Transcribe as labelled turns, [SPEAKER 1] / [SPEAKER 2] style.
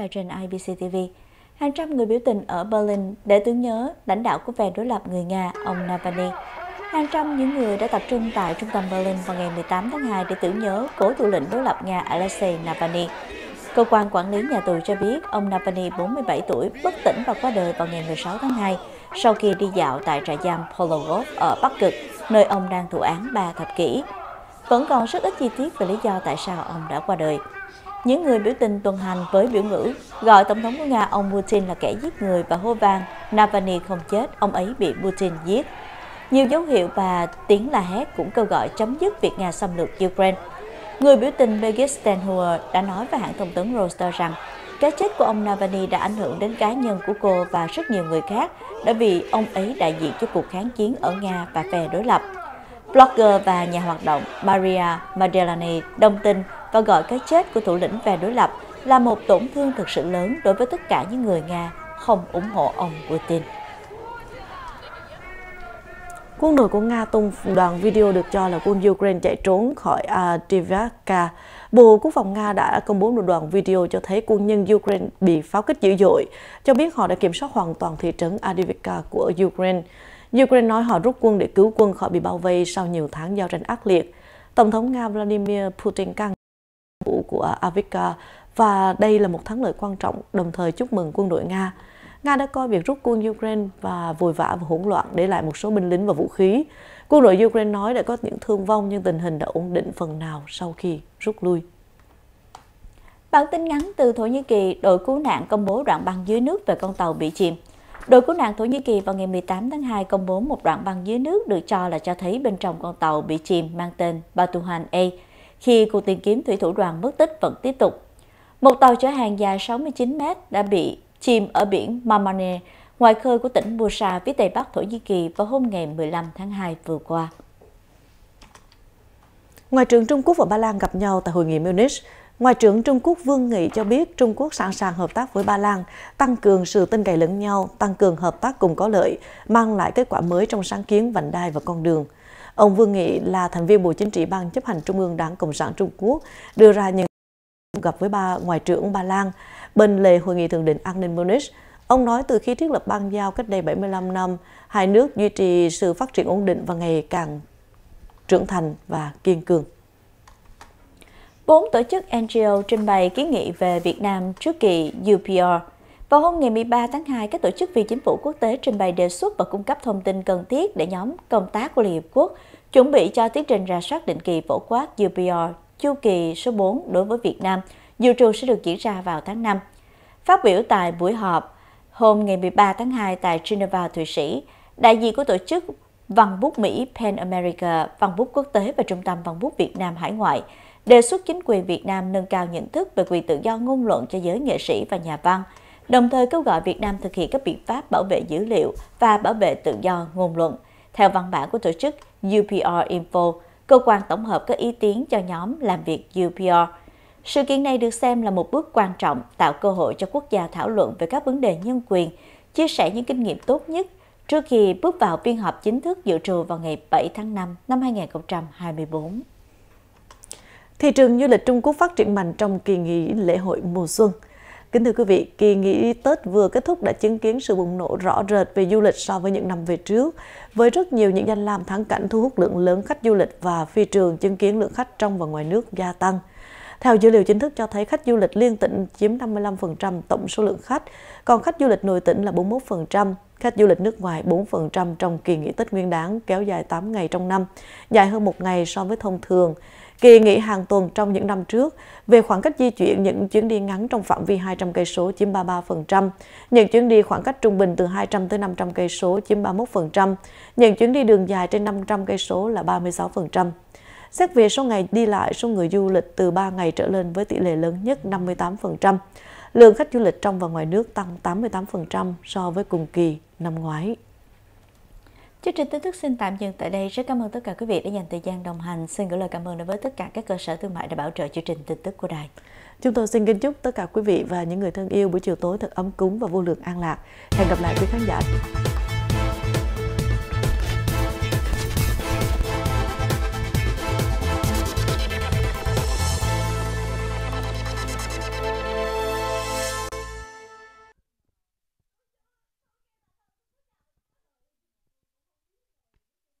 [SPEAKER 1] đài trên IBC TV. Hàng trăm người biểu tình ở Berlin để tưởng nhớ lãnh đạo của phe đối lập người Nga, ông Navalny. Hàng trăm những người đã tập trung tại trung tâm Berlin vào ngày 18 tháng 2 để tưởng nhớ cố thủ lĩnh đối lập Nga Alexei Navalny. Cơ quan quản lý nhà tù cho biết ông Navalny, 47 tuổi, bất tỉnh và qua đời vào ngày 16 tháng 2 sau khi đi dạo tại trại giam Pologov ở Bắc Cực, nơi ông đang thụ án 3 thập kỷ. Vẫn còn rất ít chi tiết về lý do tại sao ông đã qua đời. Những người biểu tình tuần hành với biểu ngữ gọi Tổng thống của Nga ông Putin là kẻ giết người và hô vang Navalny không chết, ông ấy bị Putin giết. Nhiều dấu hiệu và tiếng la hét cũng kêu gọi chấm dứt việc Nga xâm lược Ukraine. Người biểu tình Birgit Stenhuer đã nói với hãng thông tấn Reuters rằng cái chết của ông Navalny đã ảnh hưởng đến cá nhân của cô và rất nhiều người khác đã vì ông ấy đại diện cho cuộc kháng chiến ở Nga và phe đối lập. Blogger và nhà hoạt động Maria Madelani đồng tình và gọi cái chết của thủ lĩnh phe đối lập là một tổn thương thực sự lớn đối với tất cả những người Nga không ủng hộ ông Putin.
[SPEAKER 2] Quân đội của Nga tung đoạn video được cho là quân Ukraine chạy trốn khỏi à, Adivaka. Bộ Quốc phòng Nga đã công bố một đoạn video cho thấy quân nhân Ukraine bị pháo kích dữ dội, cho biết họ đã kiểm soát hoàn toàn thị trấn Adivaka của Ukraine. Ukraine nói họ rút quân để cứu quân khỏi bị bao vây sau nhiều tháng giao tranh ác liệt. Tổng thống Nga Vladimir Putin căng của Avika và đây là một thắng lợi quan trọng, đồng thời chúc mừng quân đội Nga. Nga đã coi việc rút quân Ukraine và vội vã và hỗn loạn để lại một số binh lính và vũ khí. Quân đội Ukraine nói đã có những thương vong nhưng tình hình đã ổn định phần nào sau khi rút lui.
[SPEAKER 1] Bản tin ngắn từ Thổ Nhĩ Kỳ, đội cứu nạn công bố đoạn băng dưới nước về con tàu bị chìm. Đội cứu nạn Thổ Nhĩ Kỳ vào ngày 18 tháng 2 công bố một đoạn băng dưới nước được cho là cho thấy bên trong con tàu bị chìm mang tên Batuhan A, khi cuộc tìm kiếm thủy thủ đoàn mất tích vẫn tiếp tục. Một tàu chở hàng dài 69 mét đã bị chìm ở biển Mamane, ngoài khơi của tỉnh Bursa, phía tây bắc Thổ Nhĩ Kỳ vào hôm ngày 15 tháng 2 vừa qua.
[SPEAKER 2] Ngoại trưởng Trung Quốc và Ba Lan gặp nhau tại hội nghị Munich. Ngoại trưởng Trung Quốc Vương Nghị cho biết Trung Quốc sẵn sàng hợp tác với Ba Lan, tăng cường sự tin cậy lẫn nhau, tăng cường hợp tác cùng có lợi, mang lại kết quả mới trong sáng kiến vành đai và con đường. Ông Vương Nghị là thành viên Bộ Chính trị Ban chấp hành Trung ương Đảng Cộng sản Trung Quốc, đưa ra những gặp với ba ngoại trưởng Ba Lan bên lề hội nghị thượng đỉnh an ninh Munich. Ông nói từ khi thiết lập bang giao cách đây 75 năm, hai nước duy trì sự phát triển ổn định và ngày càng trưởng thành và kiên cường.
[SPEAKER 1] Bốn tổ chức NGO trình bày kiến nghị về Việt Nam trước kỳ UPR. Vào hôm ngày 13 tháng 2, các tổ chức phi chính phủ quốc tế trình bày đề xuất và cung cấp thông tin cần thiết để nhóm công tác của Liên Hiệp Quốc chuẩn bị cho tiến trình rà soát định kỳ phổ quát UPR chu kỳ số 4 đối với Việt Nam, dự trù sẽ được diễn ra vào tháng 5. Phát biểu tại buổi họp hôm ngày 13 tháng 2 tại Geneva, Thụy Sĩ, đại diện của tổ chức Văn bút Mỹ Pan America, Văn bút Quốc tế và Trung tâm Văn bút Việt Nam Hải ngoại đề xuất chính quyền Việt Nam nâng cao nhận thức về quyền tự do ngôn luận cho giới nghệ sĩ và nhà văn, đồng thời kêu gọi Việt Nam thực hiện các biện pháp bảo vệ dữ liệu và bảo vệ tự do ngôn luận. Theo văn bản của tổ chức UPR Info, cơ quan tổng hợp các ý kiến cho nhóm làm việc UPR. Sự kiện này được xem là một bước quan trọng tạo cơ hội cho quốc gia thảo luận về các vấn đề nhân quyền, chia sẻ những kinh nghiệm tốt nhất trước khi bước vào phiên họp chính thức dự trù vào ngày 7 tháng 5 năm 2024.
[SPEAKER 2] Thị trường du lịch Trung Quốc phát triển mạnh trong kỳ nghỉ lễ hội mùa xuân. Kính thưa quý vị, kỳ nghỉ Tết vừa kết thúc đã chứng kiến sự bùng nổ rõ rệt về du lịch so với những năm về trước, với rất nhiều những danh lam thắng cảnh thu hút lượng lớn khách du lịch và phi trường chứng kiến lượng khách trong và ngoài nước gia tăng. Theo dữ liệu chính thức cho thấy khách du lịch liên tỉnh chiếm 55% tổng số lượng khách, còn khách du lịch nội tỉnh là 41%, khách du lịch nước ngoài 4% trong kỳ nghỉ Tết Nguyên đán kéo dài 8 ngày trong năm, dài hơn một ngày so với thông thường. Kỳ nghỉ hàng tuần trong những năm trước, về khoảng cách di chuyển những chuyến đi ngắn trong phạm vi 200 cây số chiếm 33%, những chuyến đi khoảng cách trung bình từ 200 tới 500 cây số chiếm 31%, những chuyến đi đường dài trên 500 cây số là 36%. Xét về số ngày đi lại, số người du lịch từ 3 ngày trở lên với tỷ lệ lớn nhất 58%. Lượng khách du lịch trong và ngoài nước tăng 88% so với cùng kỳ năm ngoái.
[SPEAKER 1] Chương trình tin tức xin tạm dừng tại đây. Rất cảm ơn tất cả quý vị đã dành thời gian đồng hành. Xin gửi lời cảm ơn đến với tất cả các cơ sở thương mại đã bảo trợ chương trình tin tức của đài.
[SPEAKER 2] Chúng tôi xin kính chúc tất cả quý vị và những người thân yêu buổi chiều tối thật ấm cúng và vô lượng an lạc. Hẹn gặp lại quý khán giả.